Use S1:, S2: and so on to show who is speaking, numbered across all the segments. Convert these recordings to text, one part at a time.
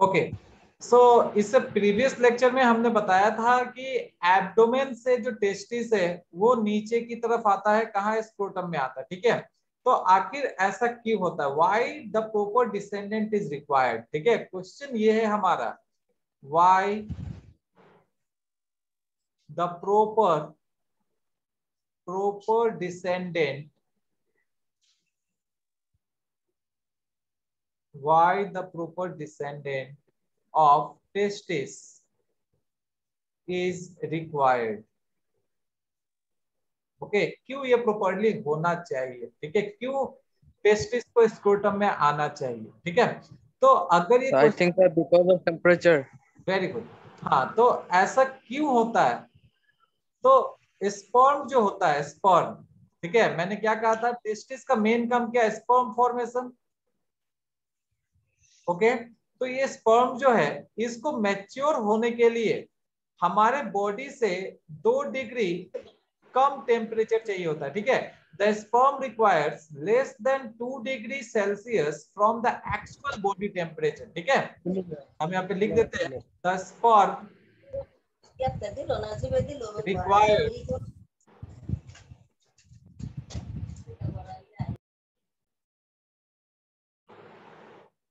S1: Okay so इससे previous lecture में हमने बताया था कि एब्डोमेन से जो टेस्टिस है, वो नीचे की तरफ़ आता है, कहा स्क्रोटम में आता है, ठीक है? तो आखिर ऐसा क्यों होता है? Why the proper descendant is required ठीक है? क्वेश्चन ये है हमारा। Why the proper proper descendant why the proper descendant of testis is required. Okay okay, क्यों ये प्रॉपरली होना चाहिए? ठीक है क्यों टेस्टिस को स्क्रोटम में आना चाहिए? ठीक है तो अगर ये
S2: I think because of temperature
S1: very good हाँ तो ऐसा क्यों होता है? तो स्पर्म जो होता है स्पर्म ठीक है मैंने क्या कहा था? टेस्टिस का मेन काम क्या है? Sperm formation okay? तो ये स्पर्म जो है, इसको मैच्योर होने के लिए हमारे बॉडी से दो डिग्री कम टेम्परेचर चाहिए होता है, ठीक है? The sperm requires less than two degree Celsius from the actual body temperature ठीक है? हम यहाँ पे लिख देते हैं द स्पर्म रिक्वायर्स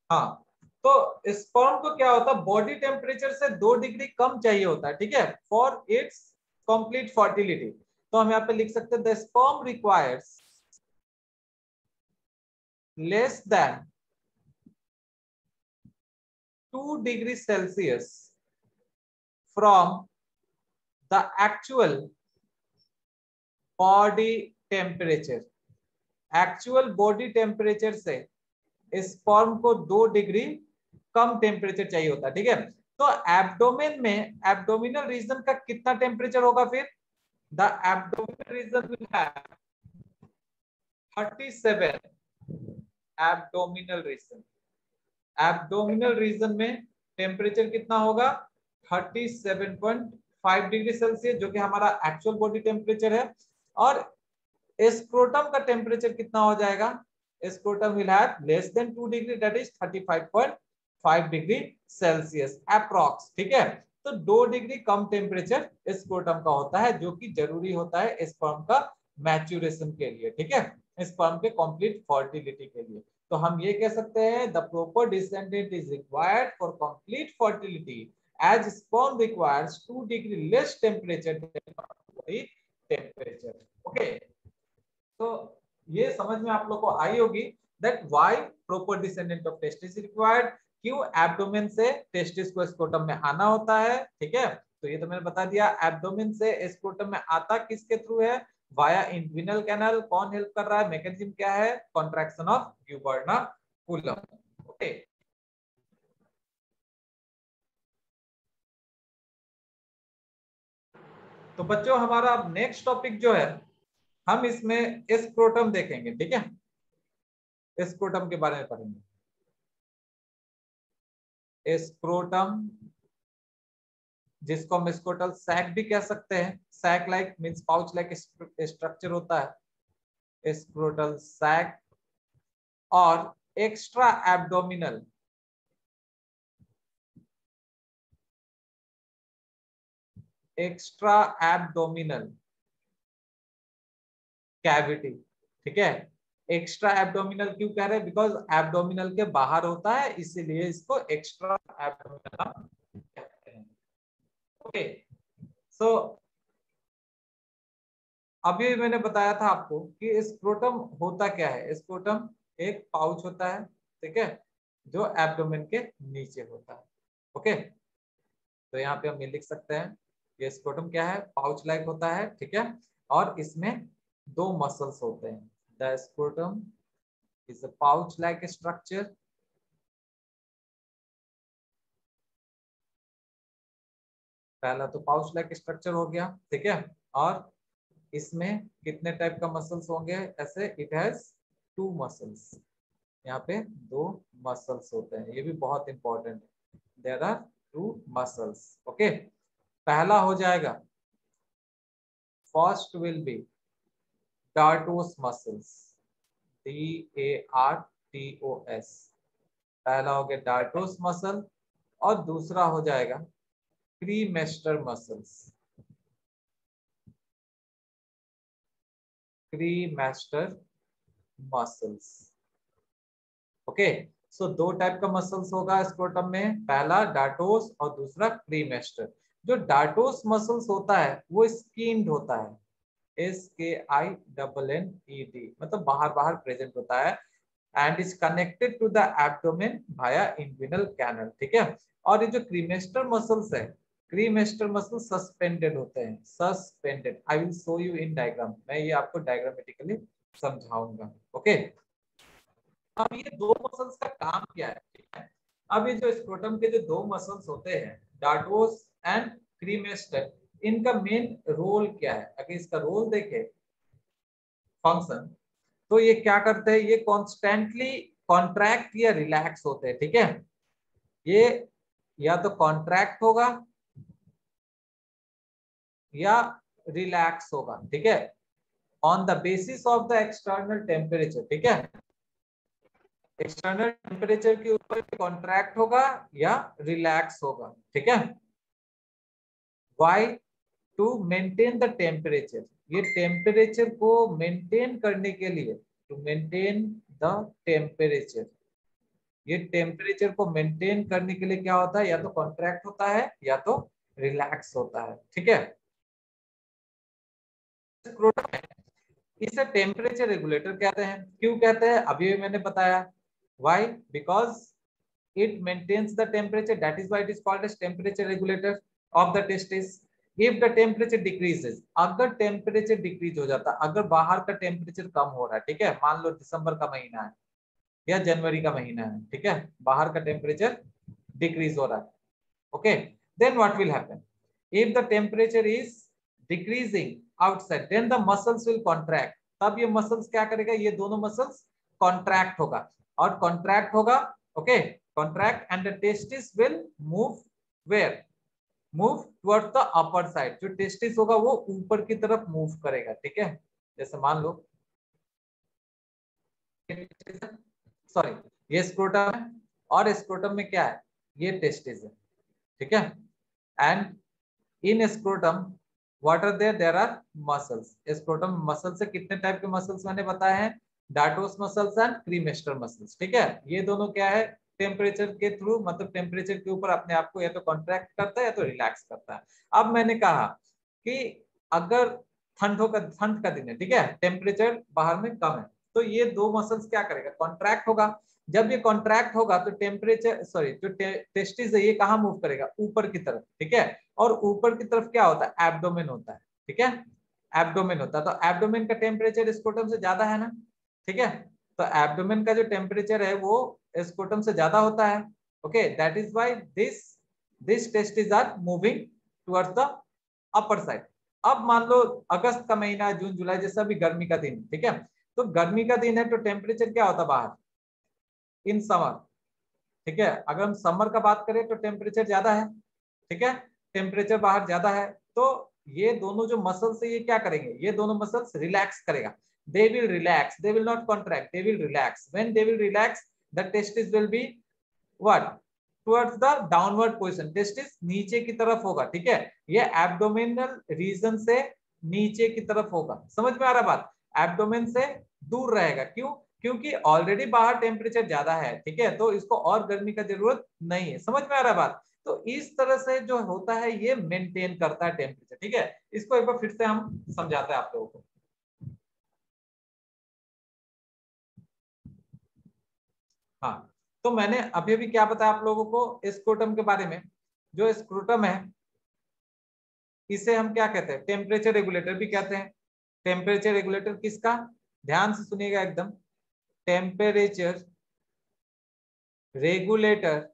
S1: हाँ। तो स्पर्म को क्या होता है बॉडी टेम्परेचर से दो डिग्री कम चाहिए होता है ठीक है? फॉर इट्स कंप्लीट फर्टिलिटी तो हम यहाँ पे लिख सकते हैं the sperm requires less than two degree Celsius from the actual body temperature actual body temperature से स्पर्म को दो डिग्री कम टेम्परेचर चाहिए होता है, ठीक है? तो एब्डोमेन में एब्डोमिनल रीजन का कितना टेम्परेचर होगा फिर? The abdominal region will have 37 abdominal region abdominal region में टेम्परेचर कितना होगा? 37.5 डिग्री सेल्सियस जो कि हमारा एक्चुअल बॉडी टेम्परेचर है। और स्क्रोटम का टेम्परेचर कितना हो जाएगा? Scrotum will have less than 2 degree, that is 35.5 degree Celsius approx ठीक है? तो दो डिग्री कम टेम्परेचर स्क्रोटम का होता है, जो कि ज़रूरी होता है स्पर्म का मैच्यूरेशन के लिए, ठीक है? स्पर्म के कंप्लीट फर्टिलिटी के लिए। तो हम ये कह सकते हैं the proper descendant is required for complete fertility as sperm requires 2 degree less temperature temperature okay तो ये समझ में आप लोग को आई होगी that why proper descendant of testis required क्यों एब्डोमेन से टेस्टिस को स्कोटम में आना होता है? ठीक है? तो ये तो मैंने बता दिया एब्डोमेन से स्कोटम में आता किसके थ्रू है? वाया इंट्विनल कैनल कौन हेल्प कर रहा है? मैकेनिज्म क्या है? कॉन्ट्रैक्शन ऑफ़ ग्यूबर्नाकुलम ओके तो बच्चों, हमारा अब नेक्स्ट टॉपिक जो है, हम इसमें स्क्रोटम देखेंगे, ठीक है? स्क्रोटम के बारे में पढ़ेंगे। स्क्रोटम जिसको हम स्क्रोटल सैक भी कह सकते हैं। Sac like means pouch like structure होता है। स्क्रोटल सैक और extra abdominal extra abdominal cavity ठीक है? एक्स्ट्रा एब्डोमिनल क्यों कह रहे हैं? बिकॉज़ एब्डोमिनल के बाहर होता है, इसीलिए इसको एक्स्ट्रा एब्डोमिनल ओके सो अभी मैंने बताया था आपको कि स्क्रोटम होता क्या है? स्क्रोटम एक पाउच होता है, ठीक है? जो एब्डोमिन के नीचे होता है ओके तो यहाँ पे हम ये लिख सकते हैं, ये स्क्रोटम क्या है? पाउच लाइक होता है, ठीक है? और इसमें दो मसल्स होते हैं। Scrotum is a pouch like structure पहला तो पाउच लाइक स्ट्रक्चर हो गया, ठीक है? और इसमें कितने टाइप का मसल्स होंगे? ऐसे इट हैज़ टू मसल्स यहाँ पे दो मसल्स होते हैं। ये भी बहुत इंपॉर्टेंट है। There are two muscles okay पहला हो जाएगा। First will be dartos muscles D A R T O S पहला हो गया डार्टोस मसल और दूसरा हो जाएगा cremaster muscles cremaster muscles okay so दो टाइप का मसल्स होगा स्क्रोटम में। पहला डाटोस और दूसरा क्रीमेस्टर जो डाटोस मसल्स होता है, वो स्किन्ड होता है। S K I double N E D मतलब बाहर बाहर प्रेजेंट होता है and is connected to the abdomen Bhaya inguinal canal ठीक है? और ये जो क्रीमेस्टर मसल्स है क्रीमेस्टर मसल सस्पेंडेड होते हैं suspended I will show you in diagram मैं ये आपको डायग्रामेटिकली समझाऊँगा ओके अब ये दो मसल्स का काम क्या है, ठीक है? अब ये जो स्क्रोटम के जो दो मसल्स होते हैं डार्टोस एंड क्रीमेस्टर इनका मेन रोल क्या है? अगर इसका रोल देखे फ़ंक्शन तो ये क्या करते हैं? ये कॉन्स्टेंटली कॉन्ट्रैक्ट या रिलैक्स होते हैं, ठीक है? ये या तो कॉन्ट्रैक्ट होगा या रिलैक्स होगा, ठीक है? On the basis of the external temperature ठीक है? एक्सटर्नल टेम्परेचर के ऊपर कॉन्ट्रैक्ट होगा या रिलैक्स होगा, ठीक है? Why to maintain the temperature ये टेम्परेचर को मेंटेन करने के लिए टू मेंटेन द टेम्परेचर ये टेम्परेचर को मेंटेन करने के लिए क्या होता है? या तो कॉन्ट्रैक्ट होता है, या तो रिलैक्स होता है। ठीक है? इसे टेम्परेचर रेगुलेटर कहते हैं। क्यों कहते हैं? अभी भी मैंने बताया। Why because it maintains the temperature that is why it is called as temperature regulator of the testis if the temperature decreases अगर टेम्परेचर डिक्रीज हो जाता, अगर बाहर का टेम्परेचर कम हो रहा है, ठीक है? मान लो दिसंबर का महीना है, या जनवरी का महीना है, ठीक है? बाहर का टेम्परेचर डिक्रीज हो रहा है okay then what will happen if the temperature is decreasing outside then the muscles will contract तब ये मसल्स क्या करेगा? ये दोनों मसल्स कॉन्ट्रैक्ट होगा। और कॉन्ट्रैक्ट होगा okay contract and the testis will move where move toward the upper side जो टेस्टिस होगा वो ऊपर की तरफ़ मूव करेगा, ठीक है? जैसे मान लो। सॉरी ये स्क्रोटम है और स्क्रोटम में क्या है? ये टेस्टिस है, ठीक है? And in scrotum what are there there are muscles scrotum muscle से कितने टाइप के मसल्स मैंने बताए हैं? Dartos muscles and cremaster muscles ठीक है? ये दोनों क्या है? टेम्परेचर के थ्रू मतलब टेम्परेचर के ऊपर अपने आप को या तो कॉन्ट्रैक्ट करता है या तो रिलैक्स करता है। अब मैंने कहा कि अगर ठंडों का ठंड का दिन है ठीक है टेम्परेचर बाहर में कम है तो ये दो मसल्स क्या करेगा? कॉन्ट्रैक्ट होगा। जब ये कॉन्ट्रैक्ट होगा तो टेम्परेचर सॉरी जो टे, टेस्टिस है ये कहाँ मूव करेगा? ऊपर की तरफ़ ठीक है? और ऊपर की तरफ़ क्या होता है? एब्डोमेन होता है ठीक है? एब्डोमेन होता है। तो एब्डोमेन का टेम्परेचर स्कोटम से ज़्यादा है ना ठीक है? तो एब्डोमेन का जो टेम्परेचर है वो स्कोटम से ज़्यादा होता है। Okay that is why this this testis are moving towards the upper side अब मान लो अगस्त का महीना, जून, जुलाई जैसा भी गर्मी का दिन, ठीक है? तो गर्मी का दिन है तो टेम्परेचर क्या होता बाहर? इन समर ठीक है? अगर हम समर का बात करें तो टेम्परेचर ज़्यादा है, ठीक है? टेम्परेचर बाहर ज़्यादा है तो ये दोनों जो मसल्स है ये क्या करेंगे? ये दोनों मसल्स रिलैक्स करेगा। They will relax, they will not contract, they will relax. When they will relax the testis will be what? Towards the downward position. Testis नीचे की तरफ़ होगा, ठीक है? ये एब्डोमिनल रीजन से नीचे की तरफ़ होगा। समझ में आ रहा बात? एब्डोमेन से दूर रहेगा। क्यों? क्योंकि ऑलरेडी बाहर टेम्परेचर ज़्यादा है, ठीक है? तो इसको और गर्मी का ज़रूरत नहीं है। समझ में आ रहा बात? तो इस तरह से जो होता है, ये मेंटेन करता है टेम्परेचर ठीक है? इसको एक बार फिर से हम समझाते हैं आप लोगों को। हाँ तो मैंने अभी अभी क्या बताया आप लोगों को? स्क्रोटम के बारे में। जो स्क्रोटम है, इसे हम क्या कहते हैं? टेम्परेचर रेगुलेटर भी कहते हैं। टेम्परेचर रेगुलेटर किसका? ध्यान से सुनिएगा एकदम। Temperature regulator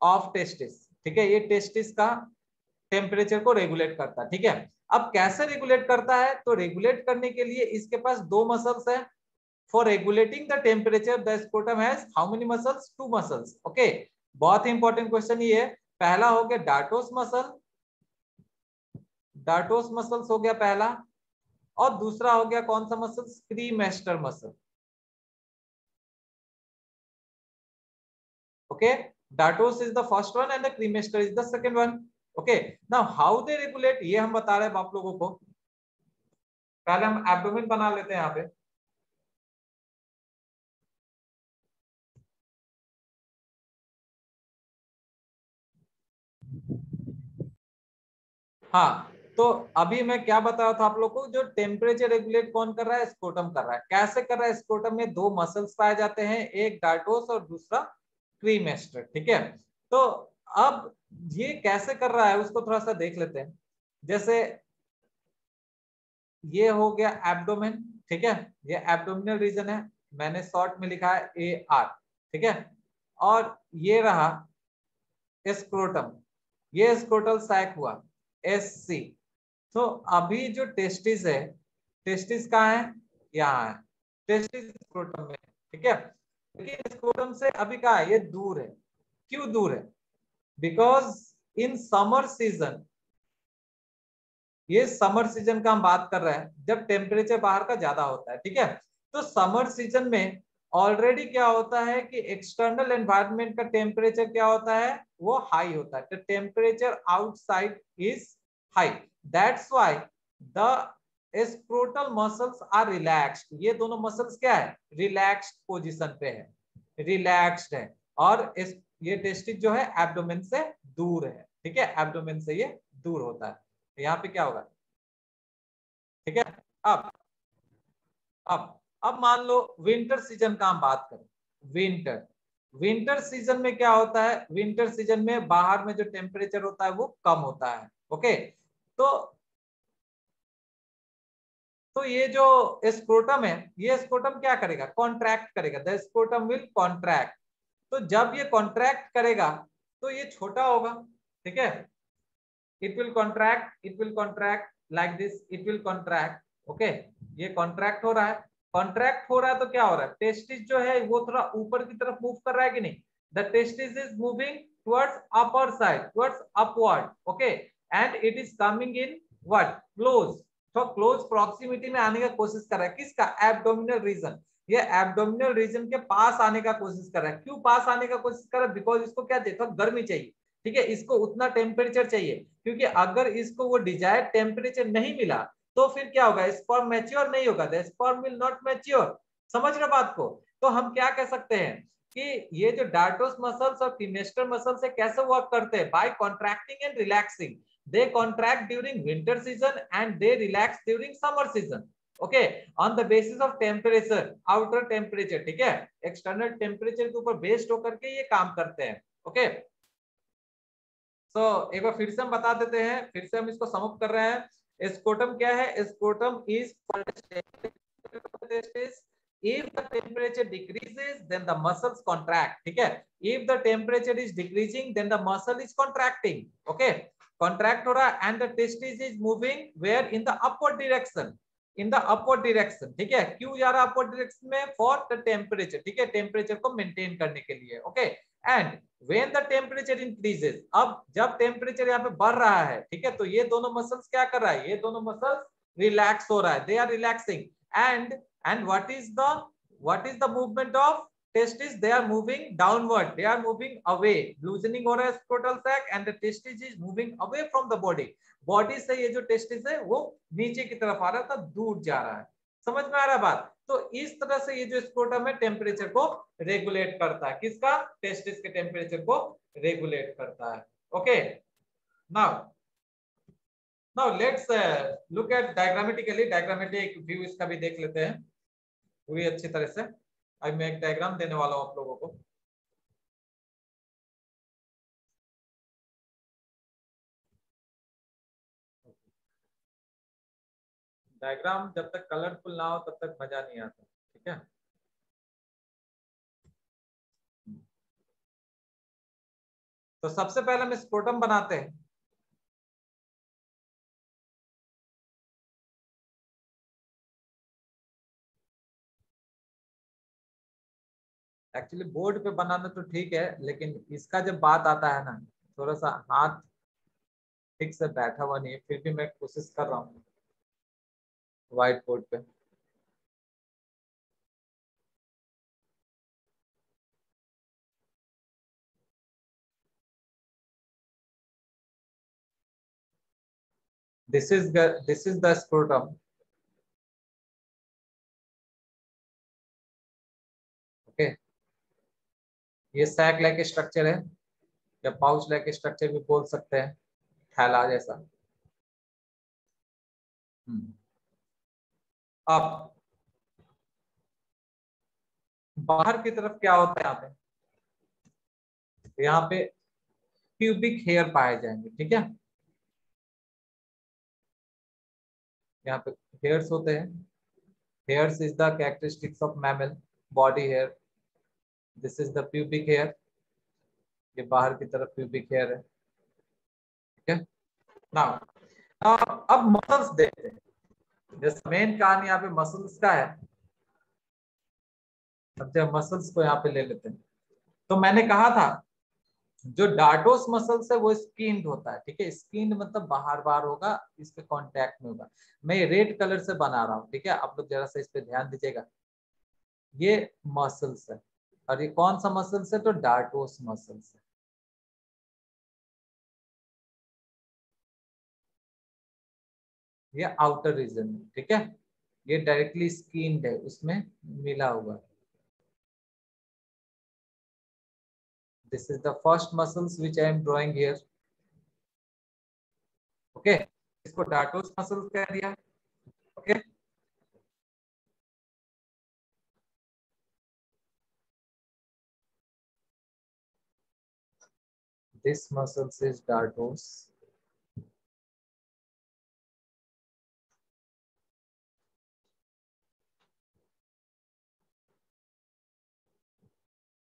S1: of testis. ठीक है, ये टेस्टिस का टेम्परेचर को रेगुलेट करता है। ठीक है, अब कैसे रेगुलेट करता है? तो रेगुलेट करने के लिए इसके पास दो मसल्स है। For regulating the temperature the scrotum has how many muscles two muscles okay बहुत ही इंपॉर्टेंट क्वेश्चन ये है पहला हो गया डाटोस मसल डाटोस मसल्स हो गया पहला और दूसरा हो गया कौन सा muscle cremaster muscle okay dartos is the first one and the cremaster is the second one okay now how they regulate ये हम बता रहे हैं आप लोगों को पहले हम एब्डोमेन बना लेते हैं यहाँ पे हाँ तो अभी मैं क्या बता रहा था आप लोग को, जो टेम्परेचर रेगुलेट कौन कर रहा है? स्कोटम कर रहा है। कैसे कर रहा है? स्कोटम में दो मसल्स पाए जाते हैं, एक डार्टोस और दूसरा क्रीमेस्टर ठीक है? तो अब ये कैसे कर रहा है, उसको थोड़ा सा देख लेते हैं। जैसे ये हो गया एब्डोमेन ठीक है? ये एब्डोमिनल रीजन है, मैंने शॉर्ट में लिखा है ए आर ठीक है? और ये रहा स्क्रोटम ये स्क्रोटल सैक हुआ। एस सी तो अभी जो टेस्टिस है टेस्टिस कहाँ है? यहाँ है। टेस्टिस स्क्रोटम में, ठीक है? लेकिन स्क्रोटम से अभी कहा है? ये दूर है। क्यों दूर है? बिकॉज़ इन समर सीज़न ये समर सीज़न का हम बात कर रहे हैं, जब टेम्परेचर बाहर का ज़्यादा होता है, ठीक है? तो समर सीज़न में ऑलरेडी क्या होता है कि एक्सटर्नल एनवायरनमेंट का टेम्परेचर क्या होता है? वो हाई होता है। The temperature outside is high that's why the scrotal muscles are relaxed ये दोनों मसल्स क्या है? रिलैक्स्ड पोजीशन पे है। रिलैक्स्ड है। और इस, ये टेस्टिस जो है एब्डोमेन से दूर है। ठीक है? एब्डोमेन से ये दूर होता है। तो यहाँ पे क्या होगा? ठीक है? अब अब अब मान लो विंटर सीज़न का हम बात करें। विंटर विंटर सीज़न में क्या होता है? विंटर सीज़न में बाहर में जो टेम्परेचर होता है वो कम होता है ओके तो तो ये जो स्क्रोटम है, ये स्क्रोटम क्या करेगा? कॉन्ट्रैक्ट करेगा। द स्क्रोटम विल कॉन्ट्रैक्ट तो जब ये कॉन्ट्रैक्ट करेगा तो ये छोटा होगा, ठीक है? It will contract it will contract like this it will contract okay ये कॉन्ट्रैक्ट हो रहा है। कॉन्ट्रैक्ट हो रहा है तो क्या हो रहा है? टेस्टिस जो है, वो थोड़ा ऊपर की तरफ़ मूव कर रहा है कि नहीं? The testis is moving towards upper side towards upward okay and it is coming in what close to close proximity में आने का कोशिश कर रहा है। किसका? एब्डोमिनल रीजन ये एब्डोमिनल रीजन के पास आने का कोशिश कर रहा है। क्यों पास आने का कोशिश कर रहा है? बिकॉज़ इसको क्या चाहिए? थोड़ा गर्मी चाहिए। ठीक है? इसको उतना टेम्परेचर चाहिए। क्योंकि अगर इसको वो डिज़ायर टेम्परेचर नहीं मिला तो फिर क्या होगा? स्पर्म मैच्योर नहीं होगा the sperm will not mature समझ रहे बात को? तो हम क्या कह सकते हैं कि ये जो डार्टोस मसल्स और फिनेस्टर मसल्स है कैसे वर्क करते हैं? By contracting and relaxing they contract during winter season and they relax during summer season. Okay? On the basis of temperature outer temperature ठीक है? एक्सटर्नल temperature के ऊपर बेस्ड होकर के ये काम करते हैं. Okay okay? सो so, एक बार फिर से हम बता देते हैं फिर से हम इसको समअप कर रहे हैं. स्कोटम क्या है scrotum is if the temperature decreases then the muscles contract ठीक है if the temperature is decreasing then the muscle is contracting okay contract हो रहा and the testis is moving where in the upward direction in the upward direction ठीक है क्यों जा रहा है upward direction में for the temperature ठीक है temperature को maintain करने के लिए okay and when the temperature increases अब जब temperature यहाँ पे बढ़ रहा है ठीक है तो ये दोनों muscles क्या कर रहा है ये दोनों muscles relax हो रहा है they are relaxing and and what is the what is the movement of testis they are moving downward they are moving away loosening हो रहा है sac and the testis is moving away from the body body से ये जो testis है वो नीचे की तरफ़ आ रहा था दूर जा रहा है समझ में आ रहा बात? तो इस तरह से ये जो स्क्रोटम है टेम्परेचर को रेगुलेट करता है। किसका? टेस्टिस के टेम्परेचर को रेगुलेट करता है। Okay now now let's look at diagrammatically diagrammatic view इसका भी देख लेते हैं। पूरी अच्छी तरह से। अभी मैं एक डायग्राम देने वाला हूँ आप लोगों को। डायग्राम जब तक कलरफुल ना हो, तब तक मज़ा नहीं आता, ठीक है? तो सबसे पहले हम स्क्रोटम बनाते हैं। एक्चुअली बोर्ड पे बनाना तो ठीक है, लेकिन इसका जब बात आता है ना, थोड़ा सा हाथ ठीक से बैठा हुआ नहीं है, फिर भी मैं कोशिश कर रहा हूँ। व्हाइट बोर्ड पे। This is this is is the ये सैक लाइक स्ट्रक्चर है। या पाउच लाइक स्ट्रक्चर भी बोल सकते हैं। थैला जैसा। हम्म। अब बाहर की तरफ़ क्या होता है यहाँ पे? यहाँ पे प्यूबिक हेयर पाए जाएँगे, ठीक है? यहाँ पे हेयर्स होते हैं। Hairs is the characteristics of mammal body hair this is the pubic hair ये बाहर की तरफ़ प्यूबिक हेयर है, ठीक है? नाउ अब मसल्स देखते हैं। जैसे मेन कहानी यहाँ पे मसल्स का है। अब जब मसल्स को यहाँ पे ले लेते हैं। तो मैंने कहा था, जो डार्टोस मसल्स है, वो स्किन होता है, ठीक है? स्किन मतलब बाहर बाहर होगा, इसके कांटेक्ट में होगा। मैं ये रेड कलर से बना रहा हूँ, ठीक है? आप लोग जरा सा इस पे ध्यान दीजिएगा। ये मसल्स है। और ये कौन सा मसल्स है? तो डार्टोस मसल्स है। ये आउटर रीजन है, ठीक है? ये डायरेक्टली स्किन है, उसमें मिला हुआ this is the first muscles which I am drawing here okay इसको डाटोस मसल्स कह दिया okay this muscles is dartos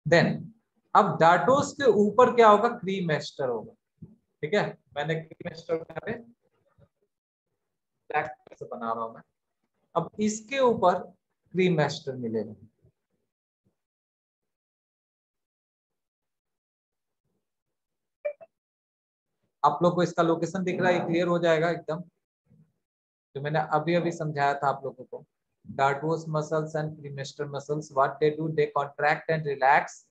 S1: then, अब डाटोस के ऊपर क्या होगा? क्रीम एस्टर होगा। ठीक है? मैंने क्रीम एस्टर पे ब्लैक से बना रहा हूँ मैं। अब इसके ऊपर क्रीम एस्टर मिलेगा। आप लोग को इसका लोकेशन दिख रहा है क्लियर हो जाएगा एकदम। जो मैंने अभी अभी समझाया था आप लोगों को। Dartos muscles and cremaster muscles what they do they contract and relax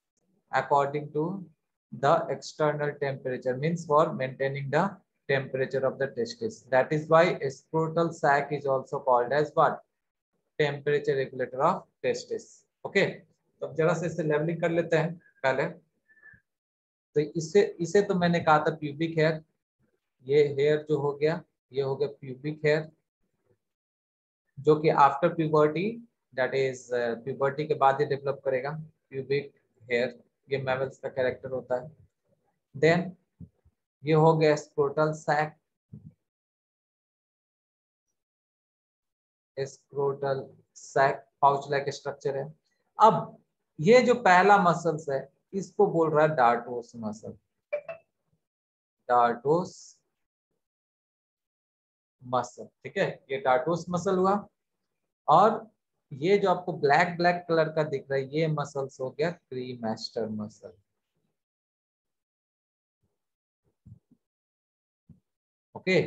S1: according to the external temperature means for maintaining the temperature of the testis that is why scrotal sac is also called as what temperature regulator of testis okay तो जरा से इसे levelling कर लेते हैं पहले तो इससे इसे तो मैंने कहा था प्यूबिक हेयर ये हेयर जो हो गया ये हो गया प्यूबिक हेयर जो कि after puberty that is puberty के बाद ही डेवलप करेगा प्यूबिक हेयर ये मैमल्स का कैरेक्टर होता है। देन ये हो गया scrotal sac scrotal sac pouch like structure है। अब ये जो पहला मसल्स है, इसको बोल रहा है डार्टोस मसल डार्टोस मसल ठीक है? ये डार्टोस मसल हुआ। और ये जो आपको ब्लैक ब्लैक कलर का दिख रहा है ये मसल्स हो गया क्रीमेस्टर मसल ओके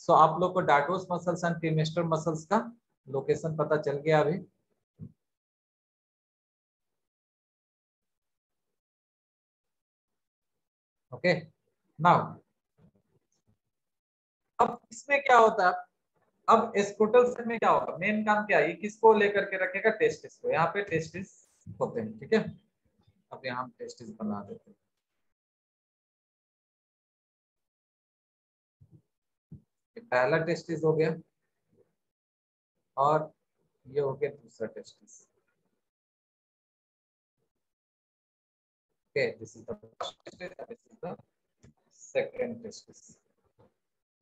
S1: सो आप लोग को dartos muscles and cremaster muscles का लोकेशन पता चल गया अभी. ओके okay, नाउ अब इसमें क्या होता है? अब स्कूटल सेट में क्या होगा? मेन काम क्या है? किसको लेकर के रखेगा? टेस्टिस को। यहाँ पे टेस्टिस होते हैं, ठीक है? अब यहाँ टेस्टिस बना देते हैं। पहला टेस्टिस हो गया और ये हो गया दूसरा testis okay, this is the first testis this is the testis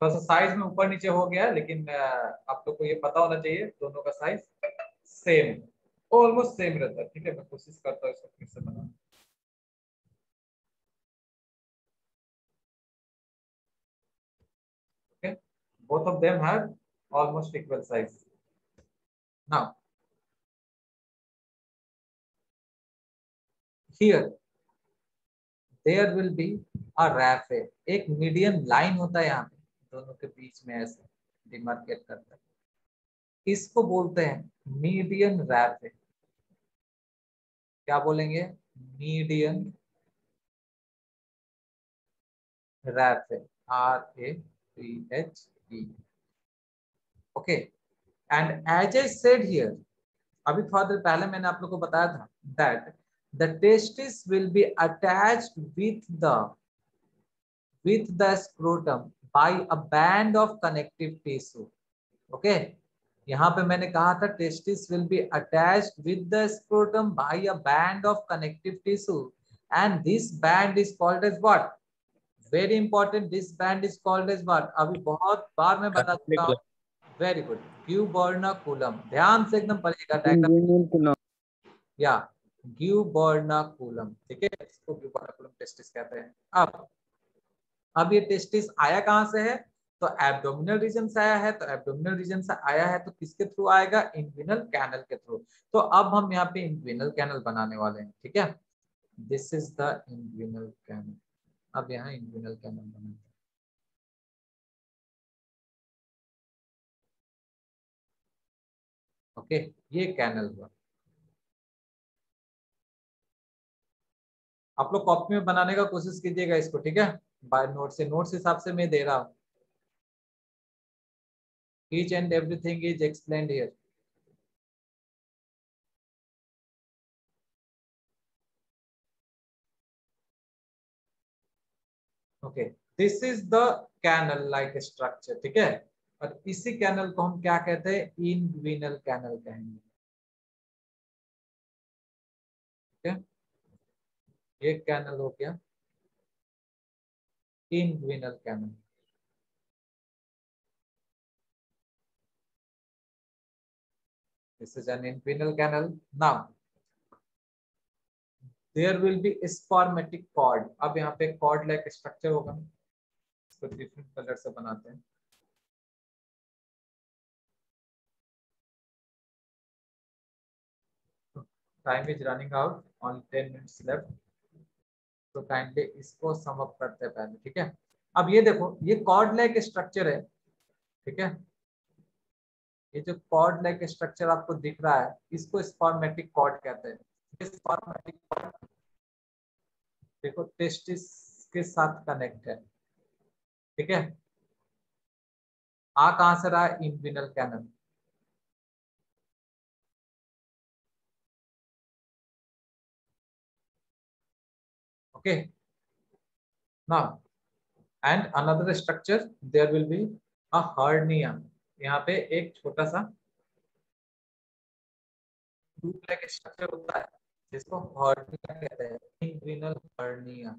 S1: थोड़ा सा साइज़ में ऊपर नीचे हो गया, लेकिन आप लोग को ये पता होना चाहिए, दोनों का साइज़ सेम ऑलमोस्ट सेम रहता है, ठीक है? मैं कोशिश करता हूँ इसको फिर से बनाना okay both of them have almost equal size. Now, here, there will be a rafe एक मीडियम लाइन होता है यहाँ पे। दोनों के बीच में ऐसे डिमार्केट करता है। इसको बोलते हैं मीडियन रैपिड क्या बोलेंगे? Median raphe R A P H E okay and as I said here अभी थोड़ा देर पहले मैंने आप लोग को बताया था that the testis will be attach with the with the scrotum by a band of connective tissue. Okay, यहाँ पे मैंने कहा था testis will be attached with the scrotum by a band of connective tissue and this band is called as what? Very important. This band is called as what? अभी बहुत बार मैं बता चुका हूँ. Very good. Cubernaculum. ध्यान से एकदम पढ़िएगा डायग्राम. या ग्यूबर्नाकुलम ठीक है इसको ग्यूबर्नाकुलम टेस्टिस कहते हैं अब अब ये टेस्टिस आया कहाँ से है? तो एब्डोमिनल रीजन से आया है तो एब्डोमिनल रीजन से आया है तो किसके थ्रू आएगा? इनविनल कैनल के थ्रू तो अब हम यहाँ पे इनविनल कैनल बनाने वाले हैं ठीक है? This is the inguinal canal अब यहाँ इनविनल कैनल बनाते ओके okay, ये कैनल हुआ। आप लोग कॉपी में बनाने का कोशिश कीजिएगा इसको ठीक है? बाय नोट से नोट्स हिसाब से मैं दे रहा हूँ। Each and everything is explain here okay this is the canal like structure ठीक है? और इसी कैनल को हम क्या कहते हैं? इन ग्वीनल कैनल कहेंगे। ठीक है? एक कैनल हो गया। Inguinal canal. This is an inguinal canal. Now, there will be a spermatic cord. अब यहाँ पे cord like structure होगा इसको different color से बनाते हैं time is running out only 10 minutes left तो काइंडली इसको सम अप करते हैं पहले, ठीक है? अब ये देखो, ये कॉर्ड लाइक स्ट्रक्चर है, ठीक है? ये जो कॉर्ड लाइक स्ट्रक्चर आपको दिख रहा है, इसको स्पर्मेटिक कॉर्ड कहते हैं। स्पर्मेटिक कॉर्ड देखो टेस्टिस के साथ कनेक्ट है, ठीक है? आ कहाँ से रहा है? Inguinal canal okay now and another structure there will be a hernia यहाँ पे एक छोटा सा लाइक स्ट्रक्चर होता है जिसको हर्निया कहते हैं inguinal hernia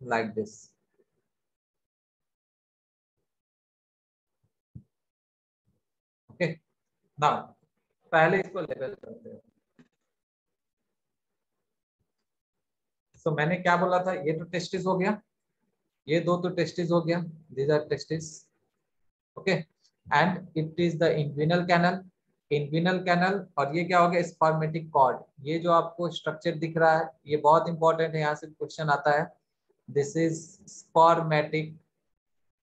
S1: like this okay now पहले इसको लेवल करते हैं। तो so, मैंने क्या बोला था? ये तो टेस्टिस हो गया। ये दो तो टेस्टिस हो गया। These are testis okay and it is the inguinal canal inguinal canal और ये क्या हो गया? स्पर्मेटिक कॉर्ड ये जो आपको स्ट्रक्चर दिख रहा है ये बहुत इंपॉर्टेंट है। यहाँ से क्वेश्चन आता है। This is spermatic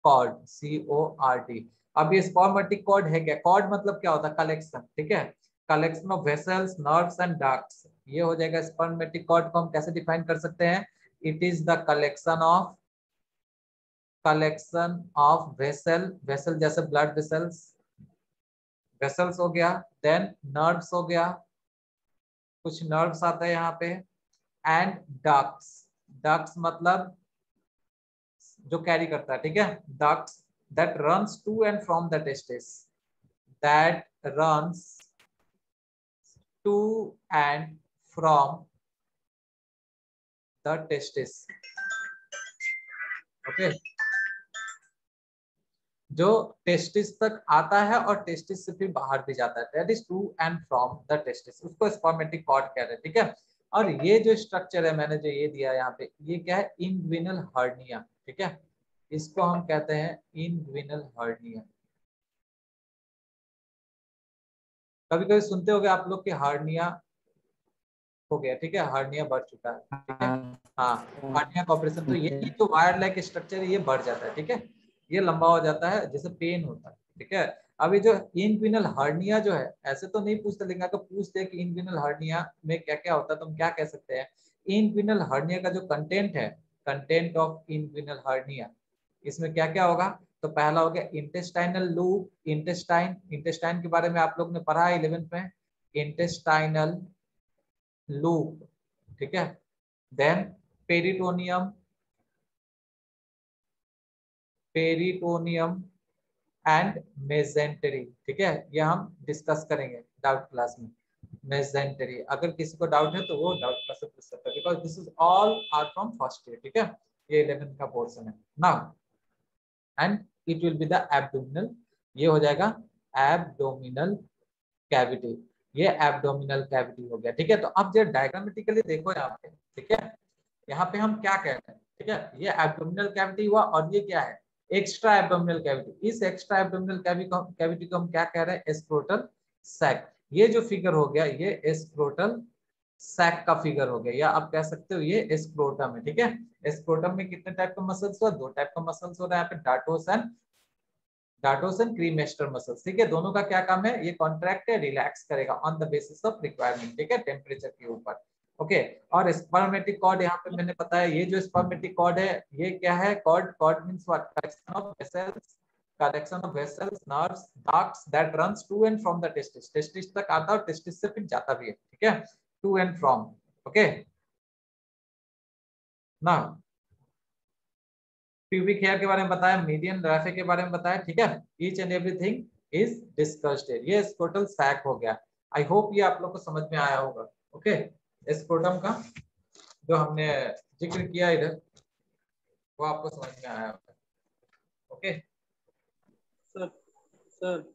S1: cord C O R T अब ये स्पर्मेटिक कॉर्ड है क्या? कॉर्ड मतलब क्या होता है? कलेक्शन ठीक है? Collection of vessels nerves and ducts ये हो जाएगा स्पर्मेटिक कॉर्ड को हम कैसे डिफाइन कर सकते हैं? It is the collection of collection of vessel vessel जैसे ब्लड वेसल्स वेसल्स हो गया देन नर्व्स हो गया. कुछ नर्व्स आता है यहाँ पे. एंड डक्ट्स डक्ट्स मतलब जो कैरी करता है, ठीक है? Ducts that runs to and from the testis that runs to and from the testis okay. जो टेस्टिस तक आता है और टेस्टिस से फिर बाहर भी जाता है। That is to and from the testis उसको स्पर्मेटिक कॉर्ड कह रहे हैं, ठीक है? और ये जो स्ट्रक्चर है, मैंने जो ये दिया यहाँ पे, ये क्या है? इनविनल हर्निया ठीक है? इसको हम कहते हैं इनविनल हर्निया कभी कभी सुनते हो आप लोग के हार्निया हो गया, ठीक है? हार्निया बढ़ चुका है, ठीक है? हाँ हार्निया का ऑपरेशन तो ये जो वायर लाइक स्ट्रक्चर है, ये बढ़ जाता है, ठीक है? ये लंबा हो जाता है, जैसे पेन होता है, ठीक है? अभी जो इनविनल हार्निया जो है, ऐसे तो नहीं पूछते लेकिन अगर पूछते हैं कि इनविनल हार्निया में क्या क्या होता है तो हम क्या कह सकते हैं? इनविनल हर्निया का जो कंटेंट है कंटेंट ऑफ़ इनविनल हर्निया इसमें क्या क्या होगा? तो पहला हो गया इंटेस्टाइनल लूप इंटेस्टाइन इंटेस्टाइन के बारे में आप लोग ने पढ़ा है इलेवेंथ में? इंटेस्टाइनल लूप ठीक है? Then peritoneum peritoneum and mesentery ठीक है? ये हम डिस्कस करेंगे डाउट क्लास में। मेजेंटरी अगर किसी को डाउट है तो वो डाउट क्लास से पूछ सकता है because this is all are from first year ठीक है? ये इलेवेंथ का पोर्सन है। Now and it will be the abdominal ये हो जाएगा एब्डोमिनल कैविटी ये एब्डोमिनल कैविटी हो गया, ठीक है? तो अब जो डायग्रामेटिकली देखो यहाँ पे, ठीक है? यहाँ पे हम क्या कह रहे हैं, ठीक है? ये एब्डोमिनल कैविटी हुआ और ये क्या है? एक्स्ट्रा एब्डोमिनल कैविटी इस एक्स्ट्रा एब्डोमिनल कैविटी को हम क्या कह रहे हैं? एस्क्रोटल सैक ये जो फिगर हो गया, ये एस्क्रोटल सैक का फिगर हो गया, या आप कह सकते हो ये एस्क्रोटम है, ठीक है? एस्क्रोटम में कितने टाइप का मसल्स हो दो टाइप का मसल्स हो रहा है यहाँ पे dartos and dartos and cremaster muscles ठीक है? दोनों का क्या काम है? ये कॉन्ट्रैक्ट है रिलैक्स करेगा on the basis of requirement ठीक है? टेम्परेचर के ऊपर ओके okay. और स्पर्मेटिक कॉर्ड यहाँ पे मैंने बताया, ये जो स्पर्मेटिक कॉर्ड है, ये क्या है? Cord cord means what collection of vessels collection of vessels nerves ducts that runs to and from the testis testis तक आता है और टेस्टिस से फिर जाता भी है, ठीक है? To and from okay now pubic hair के बारे में बताया मीडियन राफे के बारे में बताया, ठीक है? Each and everything is discussed ये स्कोटल सैक हो गया। आई होप ये आप लोग को समझ में आया होगा ओके स्कोटम का जो हमने ज़िक्र किया इधर, वो आपको समझ में आया होगा ओके
S2: सर सर